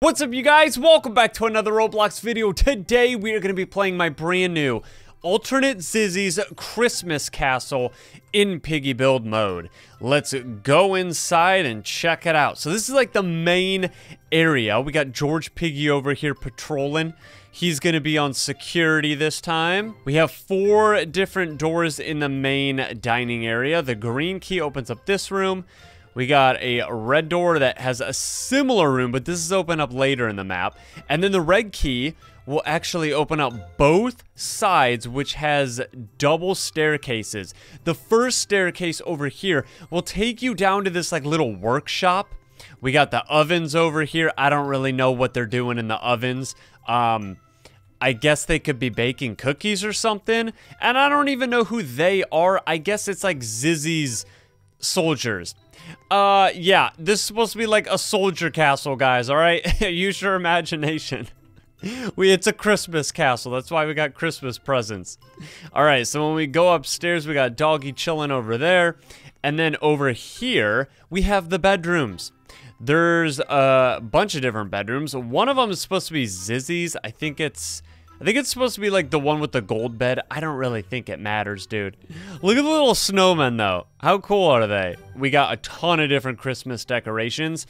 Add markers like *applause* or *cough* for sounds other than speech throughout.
What's up you guys? Welcome back to another Roblox video. Today we are going to be playing my brand new alternate Zizzy's Christmas Castle in piggy build mode. Let's go inside and check it out. So this is like the main area. We got George Piggy over here patrolling. He's going to be on security this time. We have four different doors in the main dining area. The green key opens up this room. We got a red door that has a similar room, but this is open up later in the map. And then the red key will actually open up both sides, which has double staircases. The first staircase over here will take you down to this like little workshop. We got the ovens over here. I don't really know what they're doing in the ovens. Um, I guess they could be baking cookies or something. And I don't even know who they are. I guess it's like Zizzy's soldiers. Uh, yeah, this is supposed to be like a soldier castle, guys, alright? *laughs* Use your imagination. *laughs* we It's a Christmas castle, that's why we got Christmas presents. Alright, so when we go upstairs, we got Doggy chilling over there. And then over here, we have the bedrooms. There's a bunch of different bedrooms. One of them is supposed to be Zizzy's. I think it's... I think it's supposed to be like the one with the gold bed. I don't really think it matters, dude. Look at the little snowmen, though. How cool are they? We got a ton of different Christmas decorations.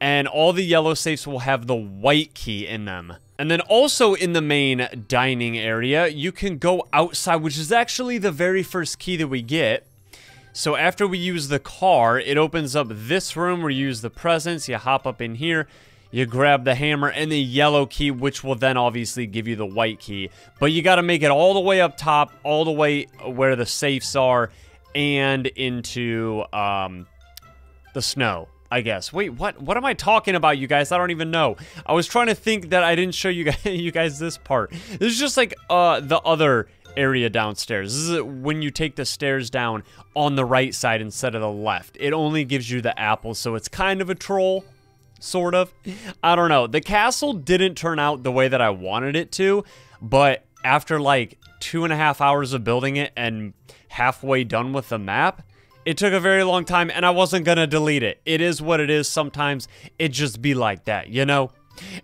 And all the yellow safes will have the white key in them. And then also in the main dining area, you can go outside, which is actually the very first key that we get. So after we use the car, it opens up this room where you use the presents. You hop up in here. You grab the hammer and the yellow key, which will then obviously give you the white key. But you got to make it all the way up top, all the way where the safes are, and into um, the snow. I guess. Wait, what? What am I talking about, you guys? I don't even know. I was trying to think that I didn't show you *laughs* guys, you guys this part. This is just like uh, the other area downstairs. This is when you take the stairs down on the right side instead of the left. It only gives you the apple, so it's kind of a troll sort of. I don't know. The castle didn't turn out the way that I wanted it to, but after like two and a half hours of building it and halfway done with the map, it took a very long time and I wasn't going to delete it. It is what it is. Sometimes it just be like that, you know?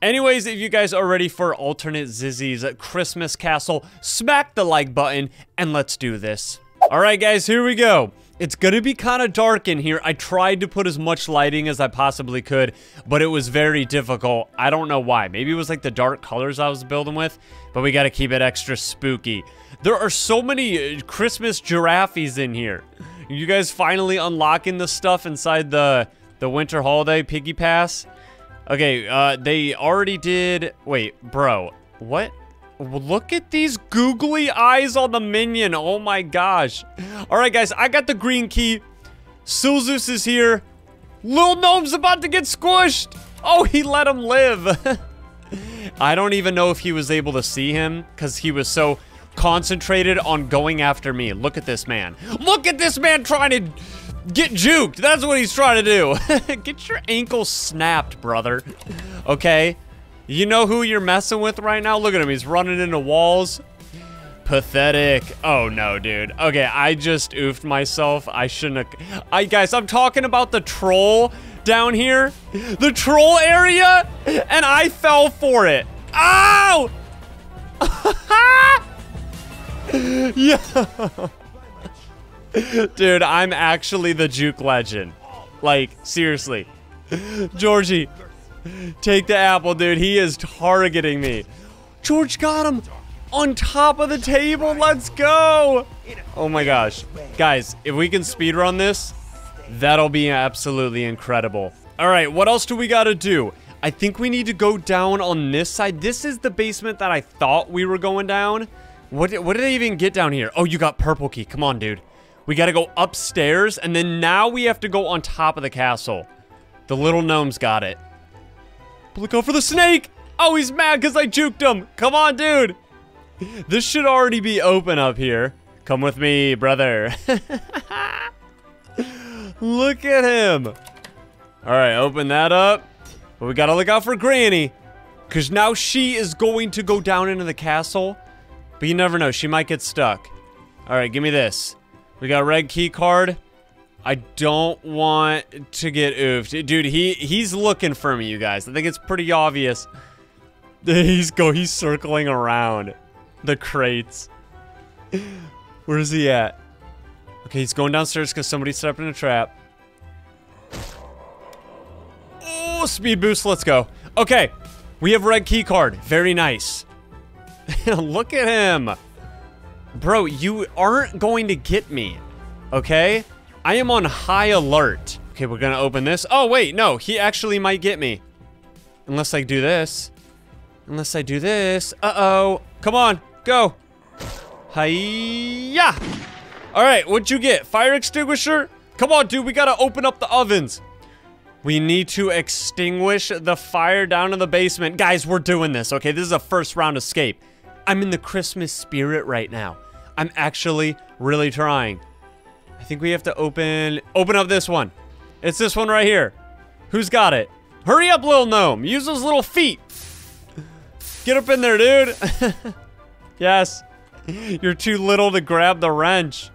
Anyways, if you guys are ready for alternate Zizzy's Christmas Castle, smack the like button and let's do this. All right, guys, here we go. It's gonna be kind of dark in here. I tried to put as much lighting as I possibly could, but it was very difficult. I don't know why. Maybe it was like the dark colors I was building with, but we gotta keep it extra spooky. There are so many uh, Christmas giraffes in here. You guys finally unlocking the stuff inside the, the winter holiday piggy pass? Okay, uh, they already did... Wait, bro, what? Look at these googly eyes on the minion. Oh my gosh. All right, guys, I got the green key. Silzus is here. Lil Gnome's about to get squished. Oh, he let him live. *laughs* I don't even know if he was able to see him because he was so concentrated on going after me. Look at this man. Look at this man trying to get juked. That's what he's trying to do. *laughs* get your ankle snapped, brother. Okay. You know who you're messing with right now? Look at him. He's running into walls. Pathetic. Oh, no, dude. Okay, I just oofed myself. I shouldn't have... I, guys, I'm talking about the troll down here. The troll area, and I fell for it. Ow! *laughs* yeah. Dude, I'm actually the juke legend. Like, seriously. Georgie, Take the apple, dude. He is targeting me. George got him on top of the table. Let's go. Oh my gosh. Guys, if we can speedrun this, that'll be absolutely incredible. All right, what else do we got to do? I think we need to go down on this side. This is the basement that I thought we were going down. What, what did I even get down here? Oh, you got purple key. Come on, dude. We got to go upstairs, and then now we have to go on top of the castle. The little gnomes got it. Look out for the snake! Oh, he's mad because I juked him! Come on, dude! This should already be open up here. Come with me, brother. *laughs* look at him! Alright, open that up. But we gotta look out for Granny. Because now she is going to go down into the castle. But you never know, she might get stuck. Alright, give me this. We got red key card. I don't want to get oofed. Dude, he he's looking for me, you guys. I think it's pretty obvious. *laughs* He's go he's circling around the crates. Where is he at? Okay, he's going downstairs because somebody set up in a trap. Oh, speed boost, let's go. Okay, we have red key card. Very nice. *laughs* Look at him. Bro, you aren't going to get me, okay? I am on high alert. Okay, we're gonna open this. Oh, wait, no, he actually might get me. Unless I do this. Unless I do this. Uh-oh. Come on, go. Hiya! All right, what'd you get? Fire extinguisher? Come on, dude, we gotta open up the ovens. We need to extinguish the fire down in the basement. Guys, we're doing this, okay? This is a first round escape. I'm in the Christmas spirit right now. I'm actually really trying. I think we have to open open up this one. It's this one right here. Who's got it? Hurry up, little gnome. Use those little feet. Get up in there, dude. *laughs* yes. You're too little to grab the wrench.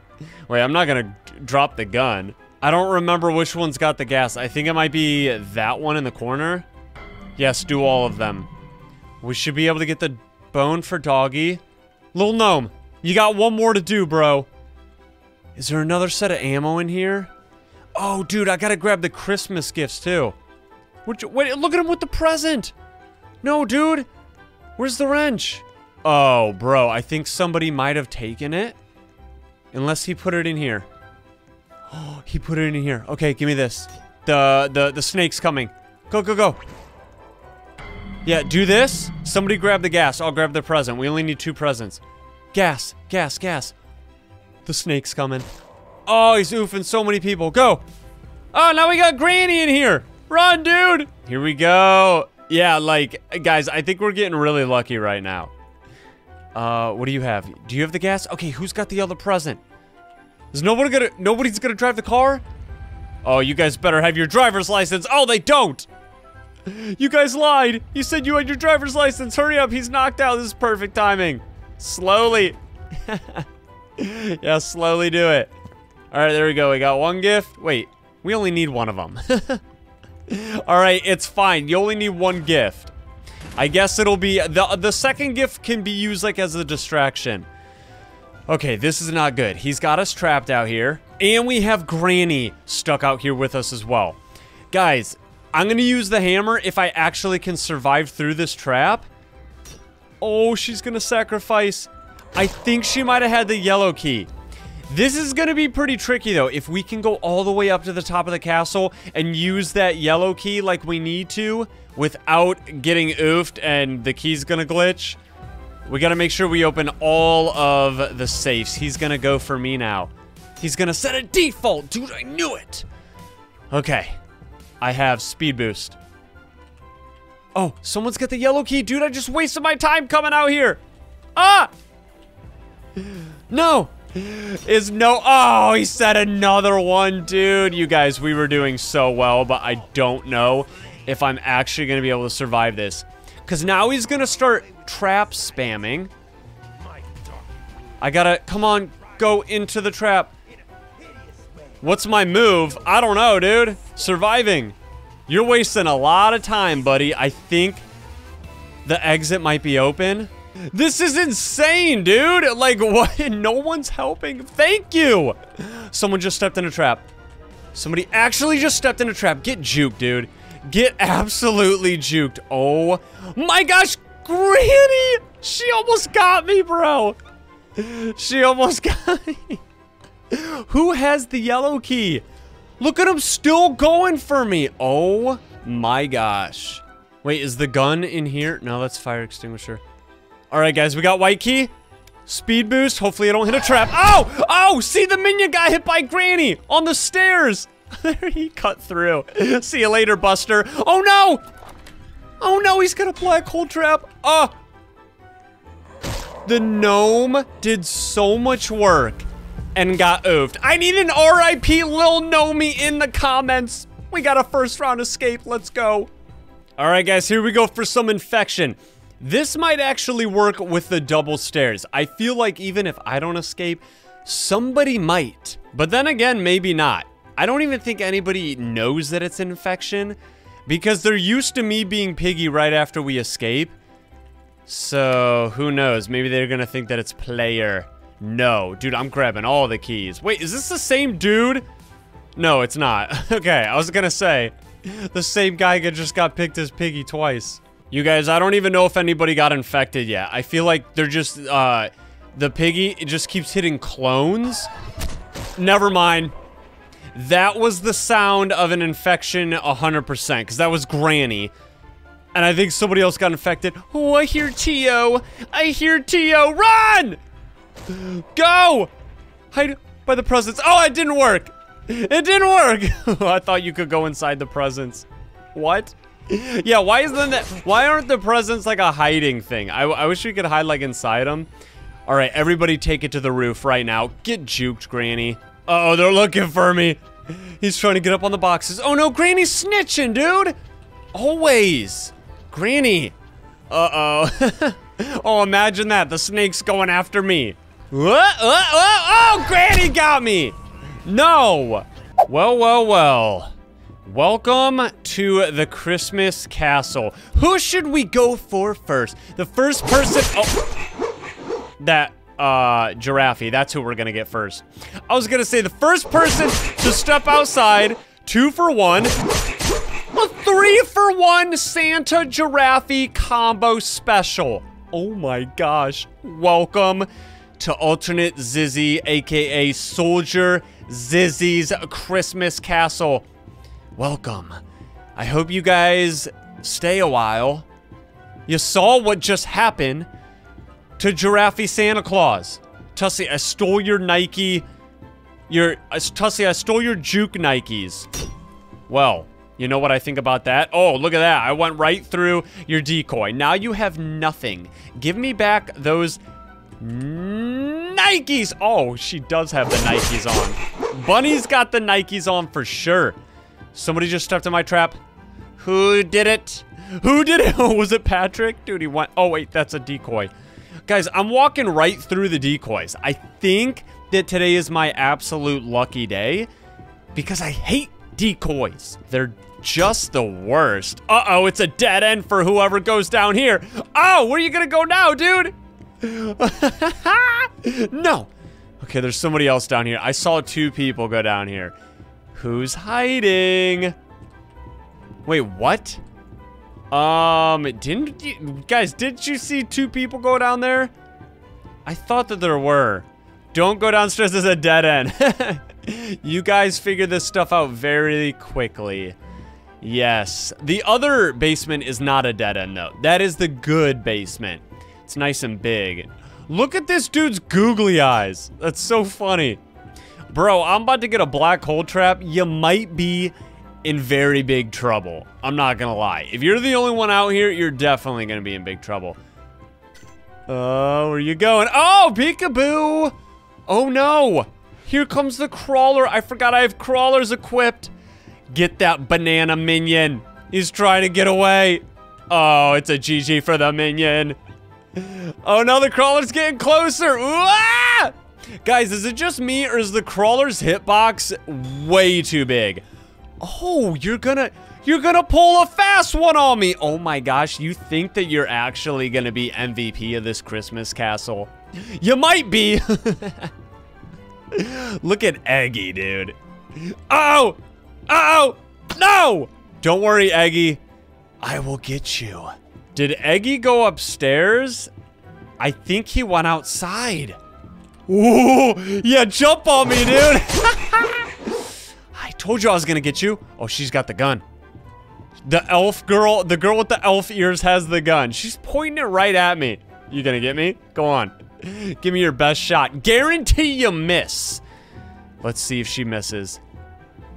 Wait, I'm not gonna drop the gun. I don't remember which one's got the gas. I think it might be that one in the corner. Yes, do all of them. We should be able to get the bone for doggy. Little gnome, you got one more to do, bro. Is there another set of ammo in here? Oh, dude, I gotta grab the Christmas gifts, too. Which, Wait, look at him with the present. No, dude. Where's the wrench? Oh, bro, I think somebody might have taken it. Unless he put it in here. Oh, he put it in here. Okay, give me this. The, the, the snake's coming. Go, go, go. Yeah, do this. Somebody grab the gas. I'll grab the present. We only need two presents. Gas, gas, gas. The snake's coming. Oh, he's oofing so many people. Go. Oh, now we got Granny in here. Run, dude. Here we go. Yeah, like, guys, I think we're getting really lucky right now. Uh, what do you have? Do you have the gas? Okay, who's got the other present? Is nobody gonna- nobody's gonna drive the car? Oh, you guys better have your driver's license. Oh, they don't! You guys lied! You said you had your driver's license. Hurry up, he's knocked out. This is perfect timing. Slowly. *laughs* *laughs* yeah, slowly do it. All right, there we go. We got one gift. Wait, we only need one of them. *laughs* All right, it's fine. You only need one gift. I guess it'll be... The, the second gift can be used like as a distraction. Okay, this is not good. He's got us trapped out here. And we have Granny stuck out here with us as well. Guys, I'm going to use the hammer if I actually can survive through this trap. Oh, she's going to sacrifice. I think she might have had the yellow key. This is going to be pretty tricky, though. If we can go all the way up to the top of the castle and use that yellow key like we need to without getting oofed and the key's going to glitch, we got to make sure we open all of the safes. He's going to go for me now. He's going to set a default. Dude, I knew it. Okay. I have speed boost. Oh, someone's got the yellow key. Dude, I just wasted my time coming out here. Ah! No! is no- Oh, he said another one, dude. You guys, we were doing so well, but I don't know if I'm actually going to be able to survive this. Because now he's going to start trap spamming. I gotta- Come on, go into the trap. What's my move? I don't know, dude. Surviving. You're wasting a lot of time, buddy. I think the exit might be open. This is insane, dude. Like, *laughs* what? No one's helping. Thank you. Someone just stepped in a trap. Somebody actually just stepped in a trap. Get juked, dude. Get absolutely juked. Oh my gosh, Granny! She almost got me, bro. She almost *laughs* got me. Who has the yellow key? Look at him still going for me. Oh my gosh. Wait, is the gun in here? No, that's fire extinguisher. All right, guys, we got white key. Speed boost. Hopefully I don't hit a trap. Oh! Oh! See, the minion got hit by Granny on the stairs. *laughs* there he cut through. See you later, Buster. Oh, no! Oh, no, he's got a black hole trap. Oh! The gnome did so much work and got oofed. I need an RIP Lil Nomi in the comments. We got a first round escape. Let's go. All right, guys, here we go for some infection. This might actually work with the double stairs. I feel like even if I don't escape, somebody might. But then again, maybe not. I don't even think anybody knows that it's infection because they're used to me being piggy right after we escape. So, who knows? Maybe they're gonna think that it's player. No. Dude, I'm grabbing all the keys. Wait, is this the same dude? No, it's not. *laughs* okay, I was gonna say, the same guy just got picked as piggy twice. You guys, I don't even know if anybody got infected yet. I feel like they're just, uh, the piggy, it just keeps hitting clones. Never mind. That was the sound of an infection 100%, because that was Granny. And I think somebody else got infected. Oh, I hear Tio. I hear Tio. Run! Go! Hide by the presents. Oh, it didn't work. It didn't work. *laughs* I thought you could go inside the presents. What? *laughs* Yeah, why isn't that? Why aren't the presents like a hiding thing? I, I wish we could hide like inside them. All right, everybody take it to the roof right now. Get juked, Granny. Uh oh, they're looking for me. He's trying to get up on the boxes. Oh no, Granny's snitching, dude. Always. Granny. Uh-oh. *laughs* oh, imagine that. The snake's going after me. Oh, oh, Granny got me. No. Well, well, well. Welcome to the Christmas Castle. Who should we go for first? The first person... Oh, that, uh, Giraffe. That's who we're gonna get first. I was gonna say the first person to step outside, two for one, a three for one Santa Giraffe combo special. Oh my gosh. Welcome to Alternate Zizzy, aka Soldier Zizzy's Christmas Castle. Welcome. I hope you guys stay a while. You saw what just happened to Giraffe Santa Claus. Tussy, I stole your Nike. Your, uh, Tussy, I stole your Juke Nikes. Well, you know what I think about that? Oh, look at that. I went right through your decoy. Now you have nothing. Give me back those Nikes. Oh, she does have the Nikes on. Bunny's got the Nikes on for sure. Somebody just stepped in my trap. Who did it? Who did it? *laughs* Oh, was it Patrick? Dude, he went. Oh, wait, that's a decoy. Guys, I'm walking right through the decoys. I think that today is my absolute lucky day because I hate decoys. They're just the worst. Uh-oh, it's a dead end for whoever goes down here. Oh, where are you gonna go now, dude? *laughs* no. Okay, there's somebody else down here. I saw two people go down here. Who's hiding? Wait, what? Um, didn't you, guys, did you see two people go down there? I thought that there were. Don't go downstairs as a dead end. *laughs* you guys figure this stuff out very quickly. Yes. The other basement is not a dead end, though. That is the good basement. It's nice and big. Look at this dude's googly eyes. That's so funny. Bro, I'm about to get a black hole trap. You might be in very big trouble. I'm not gonna lie. If you're the only one out here, you're definitely gonna be in big trouble. Oh, where you going? Oh, peekaboo! Oh no! Here comes the crawler. I forgot I have crawlers equipped. Get that banana minion. He's trying to get away. Oh, it's a GG for the minion. *laughs* Oh no, the crawler's getting closer. Ah! Guys, is it just me or is the crawler's hitbox way too big? Oh, you're gonna, you're gonna pull a fast one on me. Oh my gosh, you think that you're actually gonna be MVP of this Christmas castle? You might be. *laughs* Look at Eggy, dude. Oh, oh, no! Don't worry, Eggy. I will get you. Did Eggy go upstairs? I think he went outside. Ooh, yeah, jump on me, dude. *laughs* I told you I was gonna get you. Oh, she's got the gun. The elf girl, the girl with the elf ears has the gun. She's pointing it right at me. You gonna get me? Go on. *laughs* Give me your best shot. Guarantee you miss. Let's see if she misses.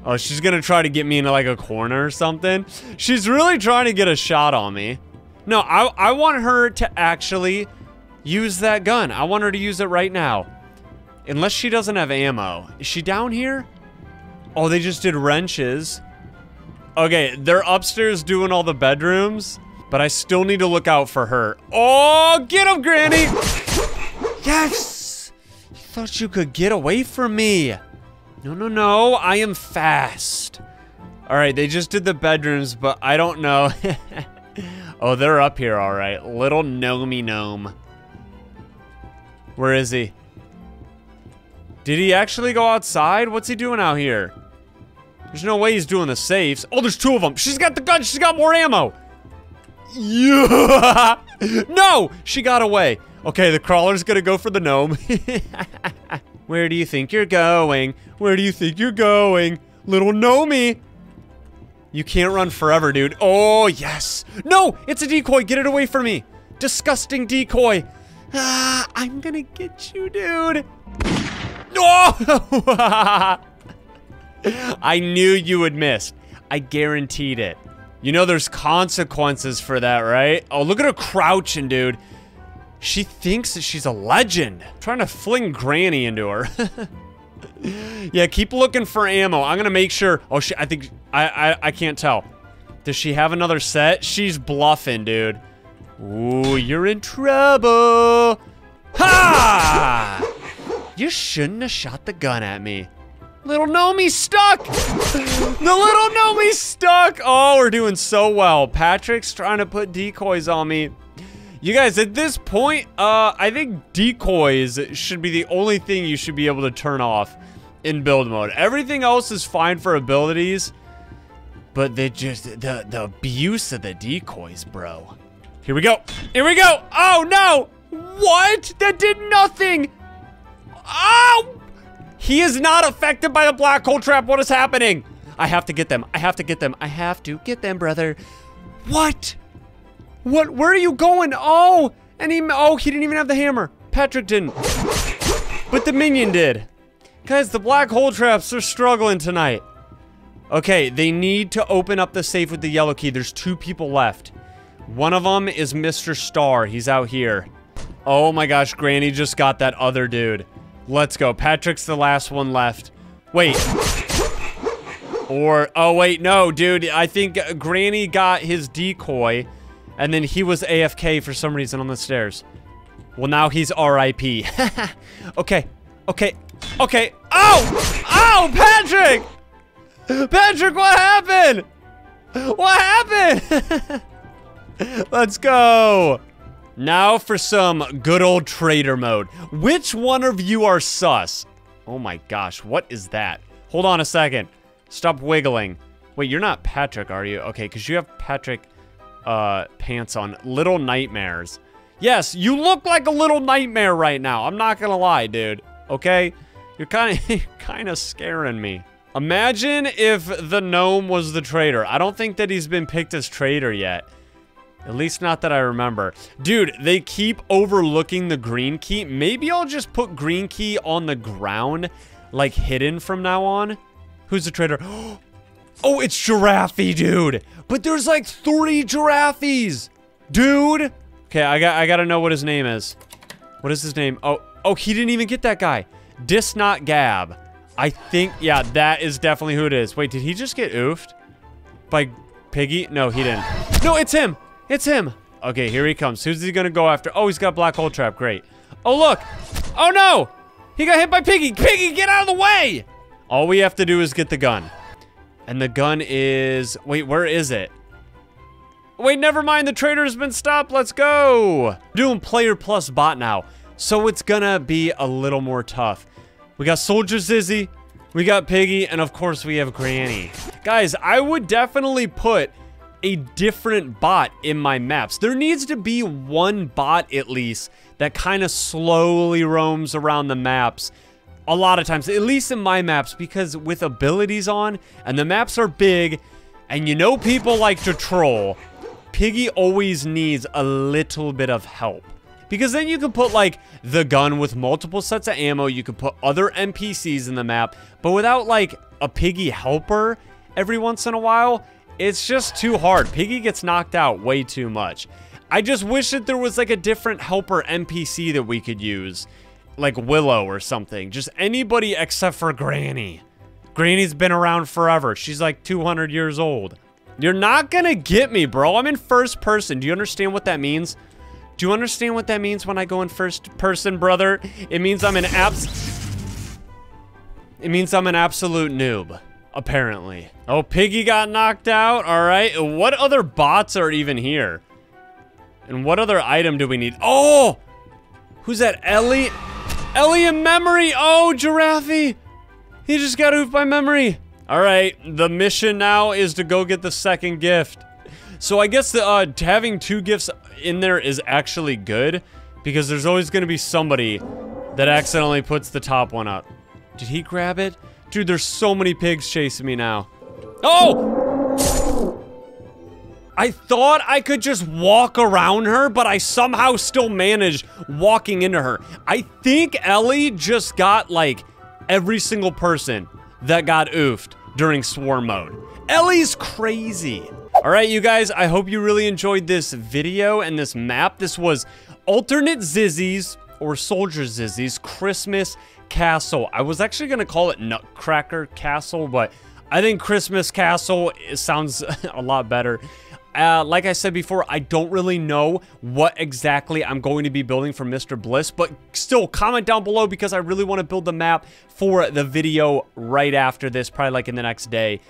Oh, she's gonna try to get me into like a corner or something. She's really trying to get a shot on me. No, I, I want her to actually use that gun. I want her to use it right now. Unless she doesn't have ammo. Is she down here? Oh, they just did wrenches. Okay, they're upstairs doing all the bedrooms, but I still need to look out for her. Oh, get him, Granny! Yes! You thought you could get away from me. No, no, no. I am fast. All right, they just did the bedrooms, but I don't know. *laughs* oh, they're up here, all right. Little gnomey gnome. Where is he? Did he actually go outside? What's he doing out here? There's no way he's doing the safes. Oh, there's two of them. She's got the gun. She's got more ammo. Yeah. *laughs* no, she got away. Okay, the crawler's gonna go for the gnome. *laughs* Where do you think you're going? Where do you think you're going? Little gnomey. You can't run forever, dude. Oh, yes. No, it's a decoy. Get it away from me. Disgusting decoy. Ah, I'm gonna get you, dude. Oh! *laughs* I knew you would miss. I guaranteed it. You know there's consequences for that, right? Oh, look at her crouching, dude. She thinks that she's a legend. I'm trying to fling Granny into her. *laughs* yeah, keep looking for ammo. I'm gonna make sure. Oh, she, I think I, I I can't tell. Does she have another set? She's bluffing, dude. Ooh, you're in trouble. Ha! You shouldn't have shot the gun at me. Little Nomi's stuck! the little Nomi's stuck! Oh, we're doing so well. Patrick's trying to put decoys on me. You guys, at this point, uh, I think decoys should be the only thing you should be able to turn off in build mode. Everything else is fine for abilities, but they just, the, the abuse of the decoys, bro. Here we go. Here we go. Oh, no. What? That did nothing. Oh! He is not affected by the black hole trap. What is happening? I have to get them. I have to get them. I have to get them, brother. What? What? Where are you going? Oh, and he, oh, he didn't even have the hammer. Patrick didn't. But the minion did. Guys, the black hole traps are struggling tonight. Okay, they need to open up the safe with the yellow key. There's two people left. One of them is Mr. Star. He's out here. Oh my gosh, Granny just got that other dude. Let's go. Patrick's the last one left. Wait. Or, oh wait, no, dude. I think Granny got his decoy, and then he was AFK for some reason on the stairs. Well, now he's RIP. *laughs* okay, okay, okay. Oh! Oh, Patrick! Patrick, what happened? What happened? *laughs* Let's go. Now for some good old traitor mode. Which one of you are sus? Oh my gosh, what is that? Hold on a second. Stop wiggling. Wait, you're not Patrick, are you? Okay, because you have Patrick uh, pants on. Little Nightmares. Yes, you look like a little nightmare right now. I'm not gonna lie, dude. Okay? You're kind *laughs* of kind of scaring me. Imagine if the gnome was the traitor. I don't think that he's been picked as traitor yet. At least not that I remember. Dude, they keep overlooking the green key. Maybe I'll just put green key on the ground, like hidden from now on. Who's the traitor? *gasps* Oh, it's Giraffe, dude. But there's like three Giraffes, dude. Okay, I got I gotta know what his name is. What is his name? Oh, oh, he didn't even get that guy. Dis not Gab. I think, yeah, that is definitely who it is. Wait, did he just get oofed? By Piggy? No, he didn't. No, it's him. It's him. Okay, here he comes. Who's he gonna go after? Oh, he's got black hole trap. Great. Oh, look. Oh, no. He got hit by Piggy. Piggy, get out of the way. All we have to do is get the gun. And the gun is... Wait, where is it? Wait, never mind. The traitor's been stopped. Let's go. doing player plus bot now. So it's gonna be a little more tough. We got Soldier Zizzy. We got Piggy. And of course, we have Granny. Guys, I would definitely put a different bot in my maps. There needs to be one bot at least that kind of slowly roams around the maps a lot of times, at least in my maps, because with abilities on and the maps are big and you know people like to troll, Piggy always needs a little bit of help. Because then you can put like the gun with multiple sets of ammo, you can put other NPCs in the map, but without like a Piggy helper every once in a while, it's just too hard. Piggy gets knocked out way too much. I just wish that there was like a different helper NPC that we could use. Like Willow or something. Just anybody except for Granny. Granny's been around forever. She's like 200 years old. You're not gonna get me, bro. I'm in first person. Do you understand what that means? Do you understand what that means when I go in first person, brother? It means I'm an abs- It means I'm an absolute noob. Apparently. Oh, Piggy got knocked out. All right. What other bots are even here? And what other item do we need? Oh! Who's that? Ellie? Ellie in memory! Oh, Giraffe! He just got oofed by memory. All right. The mission now is to go get the second gift. So I guess the, uh, having two gifts in there is actually good because there's always going to be somebody that accidentally puts the top one up. Did he grab it? Dude, there's so many pigs chasing me now. Oh! I thought I could just walk around her, but I somehow still managed walking into her. I think Ellie just got, like, every single person that got oofed during swarm mode. Ellie's crazy. All right, you guys, I hope you really enjoyed this video and this map. This was alternate Zizzies or Soldier Zizzies Christmas Castle. I was actually going to call it Nutcracker Castle, but I think Christmas Castle sounds *laughs* a lot better. Uh, like I said before, I don't really know what exactly I'm going to be building for Mr. Bliss, but still comment down below because I really want to build the map for the video right after this, probably like in the next day.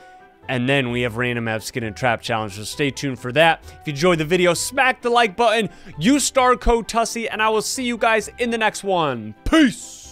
And then we have random map skin and trap challenge, so stay tuned for that. If you enjoyed the video, smack the like button, use star code TUSSY, and I will see you guys in the next one. Peace!